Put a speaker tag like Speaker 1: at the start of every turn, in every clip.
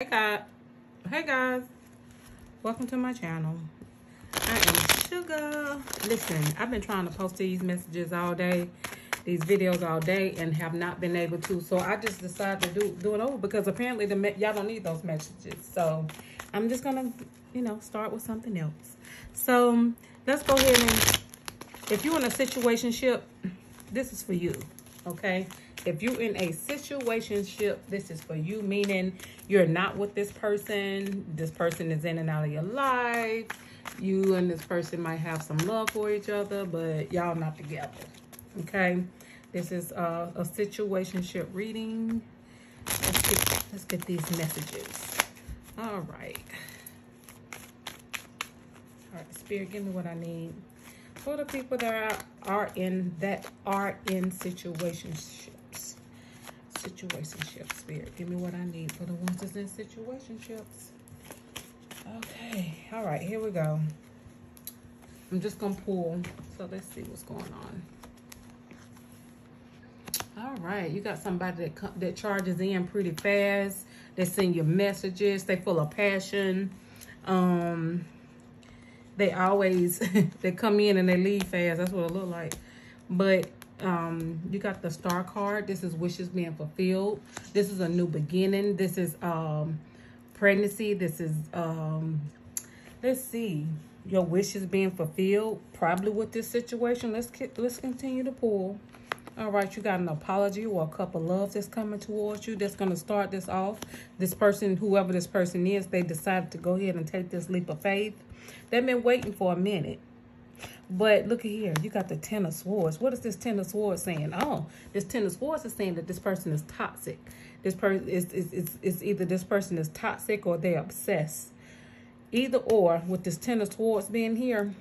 Speaker 1: Hey guys, hey guys, welcome to my channel. I am Suga. Listen, I've been trying to post these messages all day, these videos all day, and have not been able to. So I just decided to do do it over because apparently the y'all don't need those messages. So I'm just gonna, you know, start with something else. So let's go ahead and, if you're in a situationship, this is for you, okay? If you're in a situationship, this is for you, meaning you're not with this person. This person is in and out of your life. You and this person might have some love for each other, but y'all not together. Okay? This is uh, a situationship reading. Let's get, let's get these messages. All right. All right, Spirit, give me what I need. For the people that are, are in that are in situationship situationship spirit. Give me what I need for the ones that's in situationships. Okay. All right. Here we go. I'm just going to pull. So let's see what's going on. All right. You got somebody that, that charges in pretty fast. They send you messages. They full of passion. Um, they always, they come in and they leave fast. That's what it look like. But um you got the star card. This is wishes being fulfilled. This is a new beginning. This is um pregnancy. This is um let's see. Your wishes being fulfilled probably with this situation. Let's let's continue to pull. All right you got an apology or a cup of love that's coming towards you that's going to start this off. This person whoever this person is they decided to go ahead and take this leap of faith. They've been waiting for a minute but look at here, you got the Ten of Swords. What is this Ten of Swords saying? Oh, this Ten of Swords is saying that this person is toxic. This person is, is, is, is either this person is toxic or they're obsessed. Either or, with this Ten of Swords being here,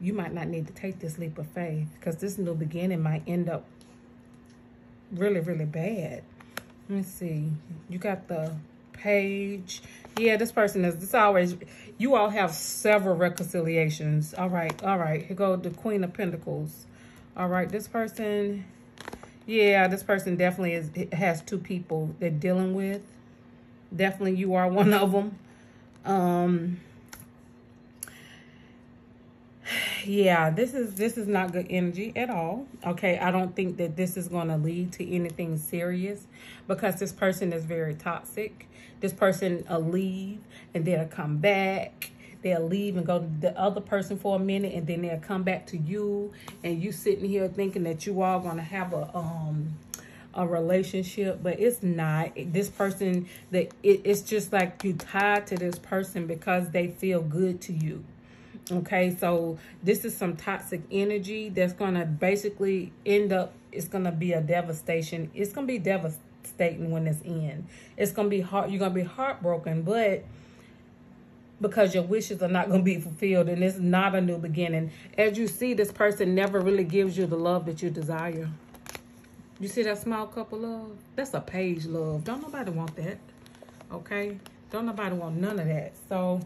Speaker 1: you might not need to take this leap of faith because this new beginning might end up really, really bad. Let's see. You got the page. Yeah, this person is, this always, you all have several reconciliations. All right, all right. Here go the Queen of Pentacles. All right, this person, yeah, this person definitely is has two people they're dealing with. Definitely you are one of them. Um, yeah this is this is not good energy at all. Okay i don't think that this is going to lead to anything serious because this person is very toxic. This person will leave and they'll come back. They'll leave and go to the other person for a minute and then they'll come back to you. And you sitting here thinking that you are going to have a um a relationship but it's not. This person that it, it's just like you tied to this person because they feel good to you Okay, so this is some toxic energy that's to basically end up, it's to be a devastation. It's to be devastating when it's in. It's to be hard. You're to be heartbroken, but because your wishes are not going to be fulfilled and it's not a new beginning. As you see, this person never really gives you the love that you desire. You see that small cup of love? That's a page love. Don't nobody want that. Okay? Don't nobody want none of that. So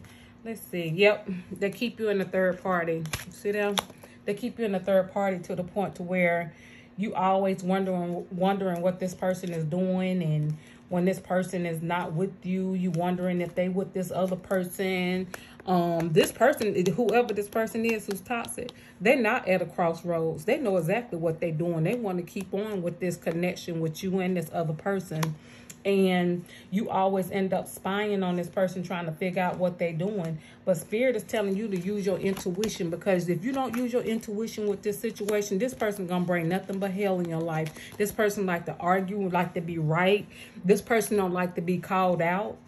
Speaker 1: let's see. Yep, they keep you in the third party. See them? They keep you in the third party to the point to where you always wondering wondering what this person is doing and when this person is not with you, you wondering if they with this other person. Um, this person, whoever this person is who's toxic, they're not at a crossroads. They know exactly what they're doing. They want to keep on with this connection with you and this other person. And you always end up spying on this person trying to figure out what they're doing. But spirit is telling you to use your intuition because if you don't use your intuition with this situation this person gonna bring nothing but hell in your life. This person like to argue like to be right. This person don't like to be called out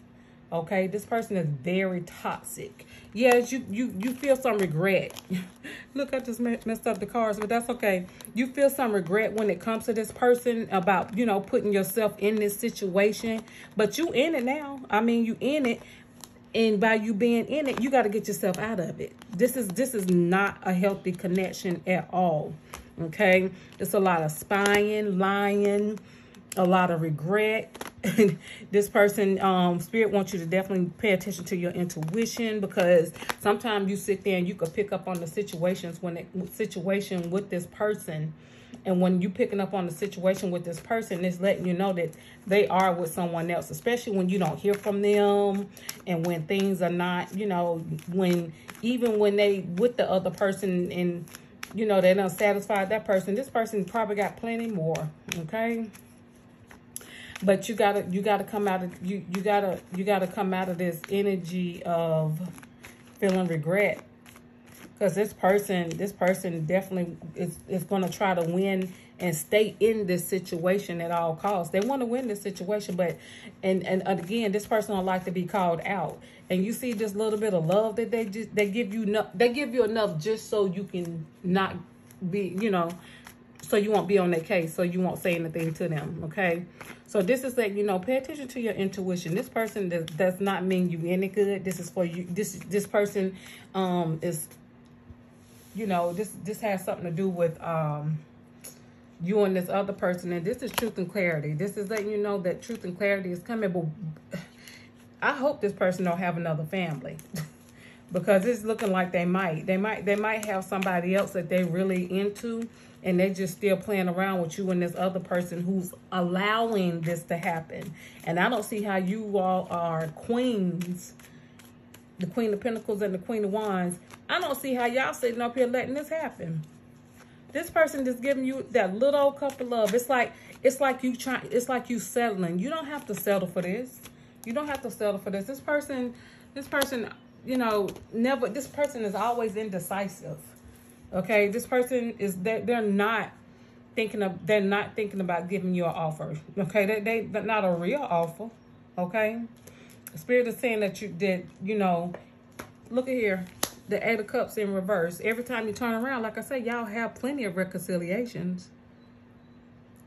Speaker 1: okay? This person is very toxic. Yes you you you feel some regret. Look i just messed up the cards but that's okay. You feel some regret when it comes to this person about you know putting yourself in this situation but you in it now. I mean you in it and by you being in it you got to get yourself out of it. This is this is not a healthy connection at all okay? It's a lot of spying lying a lot of regret this person um spirit wants you to definitely pay attention to your intuition because sometimes you sit there and you could pick up on the situations when it situation with this person And when you picking up on the situation with this person, it's letting you know that they are with someone else, especially when you don't hear from them and when things are not, you know, when even when they with the other person and you know they're not satisfied that person, this person probably got plenty more. Okay. But you gotta you gotta come out of you you gotta you gotta come out of this energy of feeling regret. Because this person this person definitely is, is to try to win and stay in this situation at all costs. They want to win this situation but and and again this person would like to be called out. And you see this little bit of love that they just they give you enough they give you enough just so you can not be you know so you won't be on their case so you won't say anything to them okay so this is that, you know pay attention to your intuition this person does, does not mean you any good this is for you this this person um is you know, this this has something to do with um you and this other person, and this is truth and clarity. This is letting you know that truth and clarity is coming, but I hope this person don't have another family. because it's looking like they might. They might they might have somebody else that they really into and they just still playing around with you and this other person who's allowing this to happen. And I don't see how you all are queens the Queen of Pentacles and the Queen of Wands, I don't see how y'all sitting up here letting this happen. This person just giving you that little cup of love. It's like it's like you trying. It's like you settling. You don't have to settle for this. You don't have to settle for this. This person, this person, you know, never. This person is always indecisive. Okay, this person is they're, they're not thinking of. They're not thinking about giving you an offer. Okay, they they they're not a real offer. Okay. Spirit is saying that you did, you know, look at here. The Eight of Cups in reverse. Every time you turn around, like I said, y'all have plenty of reconciliations.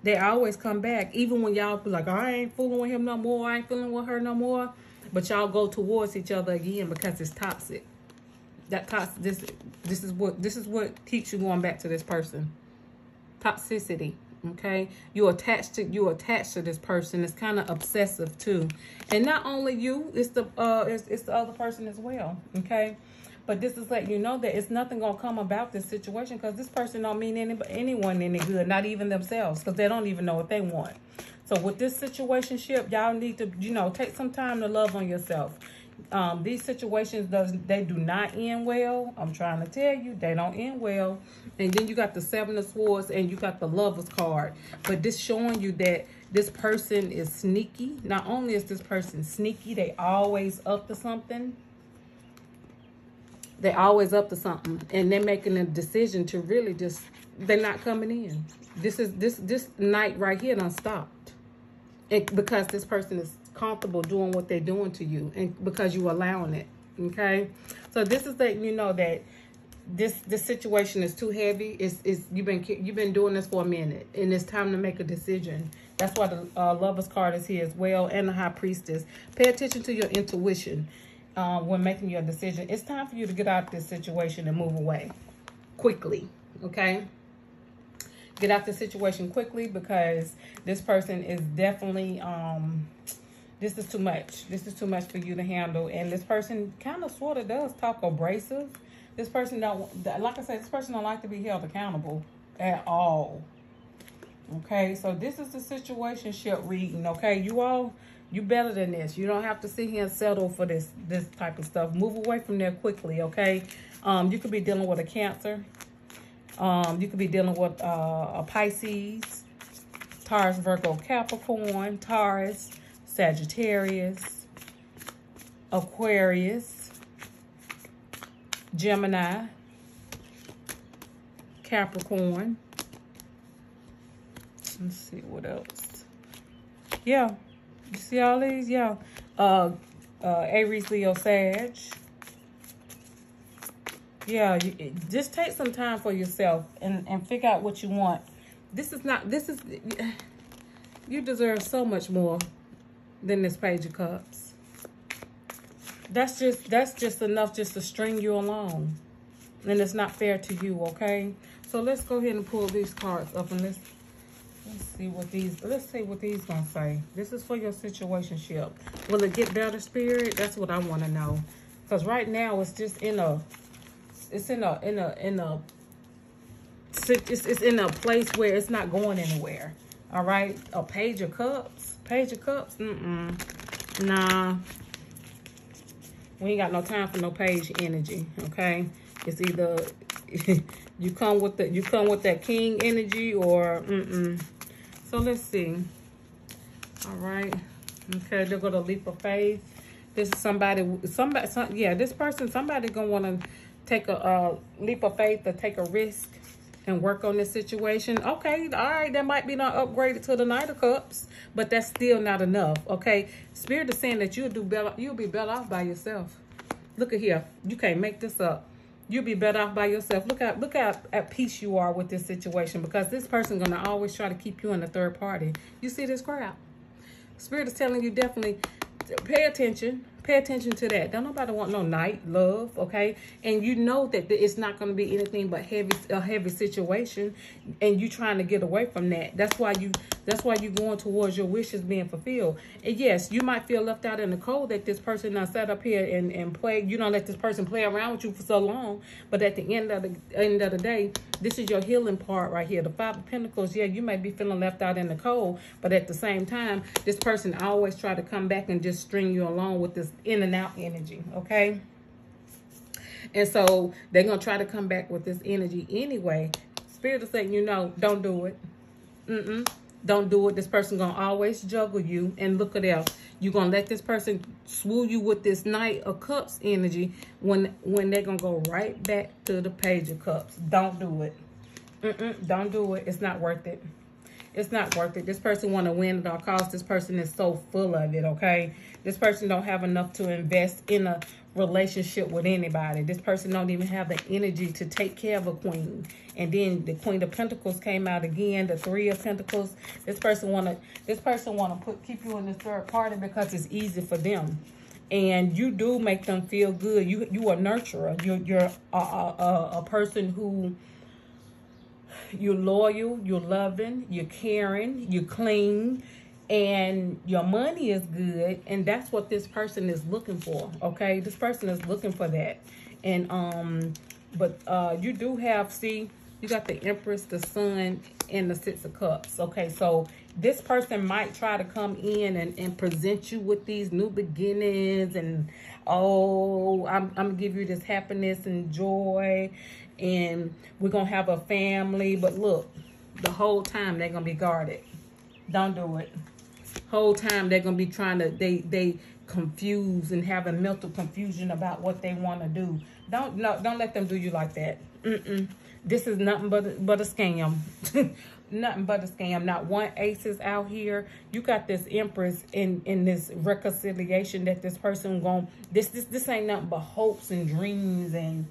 Speaker 1: They always come back. Even when y'all be like, I ain't fooling with him no more. I ain't fooling with her no more. But y'all go towards each other again because it's toxic. That toxic, this, this is what this is what keeps you going back to this person. Toxicity okay? You attached to you attached to this person. It's kind of obsessive too. And not only you it's the uh it's, it's the other person as well okay? But this is letting you know that it's nothing gonna come about this situation because this person don't mean any anyone any good not even themselves because they don't even know what they want so with this situation ship y'all need to you know take some time to love on yourself um, these situations does they do not end well. I'm trying to tell you, they don't end well. And then you got the seven of swords and you got the lovers card. But this showing you that this person is sneaky. Not only is this person sneaky, they always up to something. They always up to something. And they're making a decision to really just they're not coming in. This is this this knight right here done stopped. It, because this person is comfortable doing what they're doing to you and because you're allowing it okay? So this is letting you know that this this situation is too heavy. It's, it's you've been you've been doing this for a minute and it's time to make a decision. That's why the uh, lovers card is here as well and the high priestess. Pay attention to your intuition uh, when making your decision. It's time for you to get out of this situation and move away quickly okay get out the situation quickly because this person is definitely um this is too much. This is too much for you to handle. And this person kind of sort of does talk abrasive. This person don't, like I said, this person don't like to be held accountable at all. Okay, so this is the situation ship reading. Okay, you all, you better than this. You don't have to sit here and settle for this this type of stuff. Move away from there quickly. Okay, um, you could be dealing with a Cancer. Um, you could be dealing with uh, a Pisces, Taurus, Virgo, Capricorn, Taurus. Sagittarius, Aquarius, Gemini, Capricorn. Let's see what else. Yeah. You see all these? Yeah. Uh, uh, Aries, Leo, Sag. Yeah, you, just take some time for yourself and, and figure out what you want. This is not, this is, you deserve so much more than this page of cups. That's just that's just enough just to string you along. And it's not fair to you, okay? So let's go ahead and pull these cards up and let's let's see what these let's see what these gonna say. This is for your situation ship. Will it get better, spirit? That's what I want to know. Because right now it's just in a it's in a in a in a it's, it's in a place where it's not going anywhere. All right. A page of cups. Page of cups. Mm-mm. Nah. We ain't got no time for no page energy. Okay. It's either you come with the you come with that king energy or mm-mm. So let's see. All right. Okay, they're gonna leap of faith. This is somebody, somebody, some, yeah, this person, somebody gonna want to take a uh, leap of faith to take a risk and work on this situation. Okay, all right, that might be not upgraded to the Knight of Cups, but that's still not enough. Okay, Spirit is saying that you'll do better. You'll be better off by yourself. Look at here. You can't make this up. You'll be better off by yourself. Look at look at at peace you are with this situation because this person gonna always try to keep you in the third party. You see this crowd? Spirit is telling you definitely pay attention Pay attention to that. Don't nobody want no knight love, okay? And you know that it's not going to be anything but heavy a heavy situation, and you trying to get away from that. That's why you that's why you going towards your wishes being fulfilled. And yes, you might feel left out in the cold that this person now sat up here and and play. You don't let this person play around with you for so long. But at the end of the end of the day, this is your healing part right here. The Five of Pentacles. Yeah, you may be feeling left out in the cold, but at the same time, this person always try to come back and just string you along with this in and out energy, okay? And so they're going to try to come back with this energy anyway. Spirit is saying, you know, don't do it. Mm-mm. Don't do it. This person going to always juggle you. And look at that. You're going to let this person swoo you with this Knight of Cups energy when when they're going to go right back to the Page of Cups. Don't do it. Mm-mm. Don't do it. It's not worth it. It's not worth it. This person want to win at all costs. This person is so full of it, okay? This person don't have enough to invest in a relationship with anybody. This person don't even have the energy to take care of a queen. And then the Queen of Pentacles came out again, the Three of Pentacles. This person want to this person want to put keep you in this third party because it's easy for them. And you do make them feel good. You you are a nurturer. You're you're a, a, a person who you're loyal, you're loving, you're caring, you're clean, and your money is good. And that's what this person is looking for, okay? This person is looking for that. And, um, but uh, you do have, see, you got the Empress, the Sun, and the Six of Cups. Okay, so this person might try to come in and, and present you with these new beginnings and, oh, I'm, I'm going to give you this happiness and joy and we're to have a family. But look, the whole time they're to be guarded. Don't do it. Whole time they're to be trying to, they, they confuse and have a mental confusion about what they want to do. Don't, no, don't let them do you like that. Mm-mm. This is nothing but, but a scam. nothing but a scam. Not one ace is out here. You got this empress in in this reconciliation that this person going this this this ain't nothing but hopes and dreams and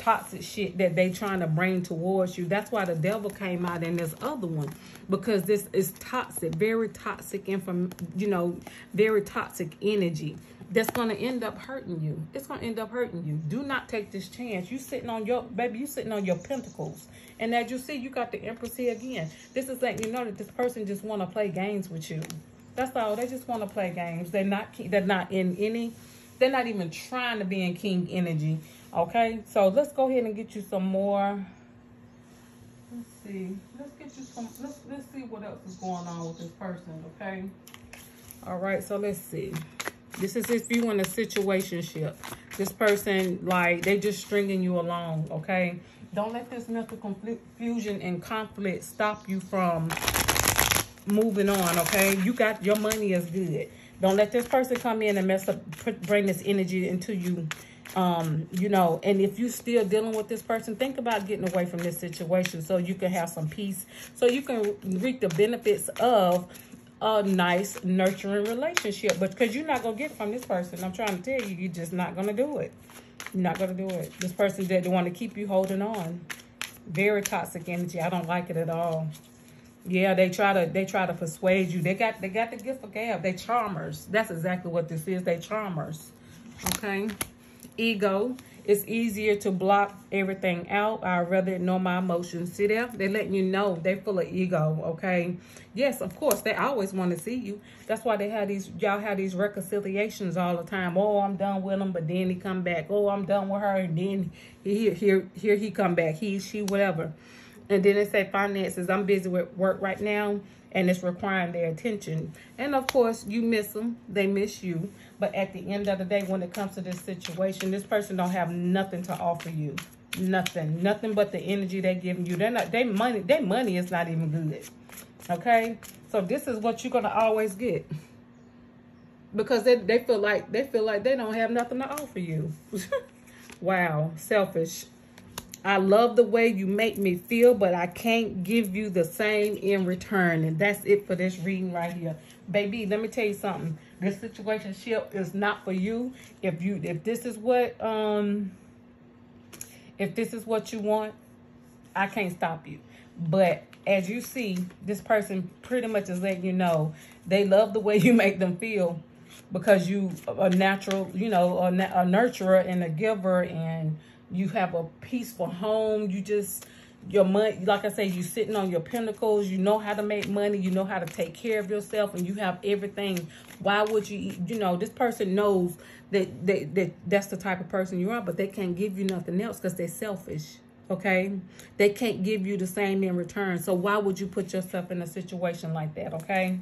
Speaker 1: toxic shit that they trying to bring towards you. That's why the devil came out in this other one because this is toxic, very toxic inform, you know, very toxic energy that's going to end up hurting you. It's going to end up hurting you. Do not take this chance. You sitting on your, baby, you sitting on your pentacles. And as you see, you got the Empress here again. This is letting you know that this person just want to play games with you. That's all. They just want to play games. They're not, they're not in any, they're not even trying to be in king energy. Okay, so let's go ahead and get you some more. Let's see. Let's get you some. Let's let's see what else is going on with this person. Okay. All right. So let's see. This is if you in a situationship. This person like they just stringing you along. Okay. Don't let this mental confusion and conflict stop you from moving on. Okay. You got your money is good. Don't let this person come in and mess up, put, bring this energy into you um, you know, and if you're still dealing with this person, think about getting away from this situation so you can have some peace, so you can reap the benefits of a nice, nurturing relationship. But because you're not going to get from this person, I'm trying to tell you, you're just not going to do it. You're not going to do it. This person that want to keep you holding on. Very toxic energy. I don't like it at all. Yeah, they try to they try to persuade you. They got they got the gift of gab. They charmers. That's exactly what this is. They charmers. Okay ego. It's easier to block everything out. I'd rather know my emotions. See there? They're letting you know they're full of ego, okay? Yes, of course, they always want to see you. That's why they have these, y'all have these reconciliations all the time. Oh, I'm done with him, but then he come back. Oh, I'm done with her, and then he, here, here he come back. He, she, whatever. And then it say finances. I'm busy with work right now and it's requiring their attention. And of course, you miss them. They miss you. But at the end of the day, when it comes to this situation, this person don't have nothing to offer you. Nothing. Nothing but the energy they giving you. They're not, they money, their money is not even good. Okay? So this is what you're to always get. Because they, they feel like they feel like they don't have nothing to offer you. wow. Selfish. I love the way you make me feel, but I can't give you the same in return. And that's it for this reading right here. Baby, let me tell you something. This situation ship is not for you. If you if this is what um if this is what you want, I can't stop you. But as you see, this person pretty much is letting you know they love the way you make them feel because you a natural, you know, a, a nurturer and a giver and you have a peaceful home. You just, your money, like I say, you're sitting on your pentacles. You know how to make money. You know how to take care of yourself and you have everything. Why would you, you know, this person knows that, that, that that's the type of person you are, but they can't give you nothing else because they're selfish okay they can't give you the same in return so why would you put yourself in a situation like that okay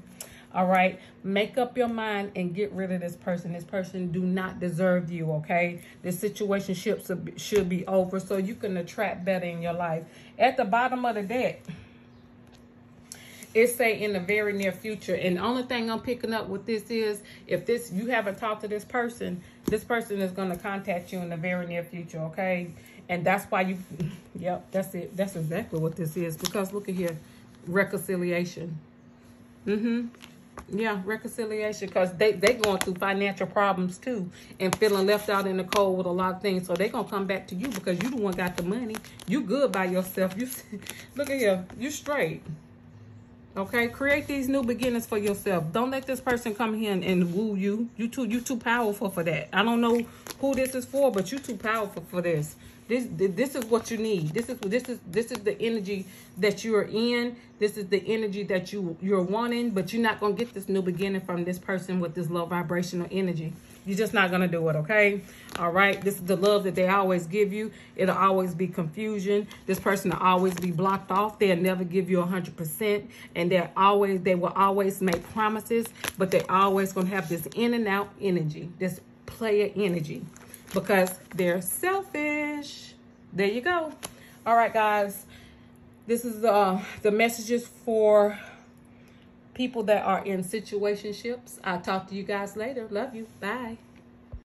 Speaker 1: all right? Make up your mind and get rid of this person. This person do not deserve you okay? This situation should, should be over so you can attract better in your life. At the bottom of the deck it say in the very near future. And the only thing i'm picking up with this is if this you haven't talked to this person this person is going to contact you in the very near future okay? And that's why you yep that's it. That's exactly what this is. Because look at here reconciliation. Mm-hmm yeah, reconciliation because they they going through financial problems too and feeling left out in the cold with a lot of things. So they gonna come back to you because you the one got the money. You good by yourself. You look at here. You straight. Okay, create these new beginnings for yourself. Don't let this person come here and, and woo you. You too you too powerful for that. I don't know who this is for, but you too powerful for this. This this is what you need. This is this is this is the energy that you're in. This is the energy that you you're wanting, but you're not gonna get this new beginning from this person with this low vibrational energy. You're just not gonna do it, okay? All right. This is the love that they always give you. It'll always be confusion. This person will always be blocked off. They'll never give you hundred percent, and they're always they will always make promises, but they're always gonna have this in and out energy, this player energy because they're selfish. There you go. All right, guys. This is uh, the messages for people that are in situationships. I'll talk to you guys later. Love you. Bye.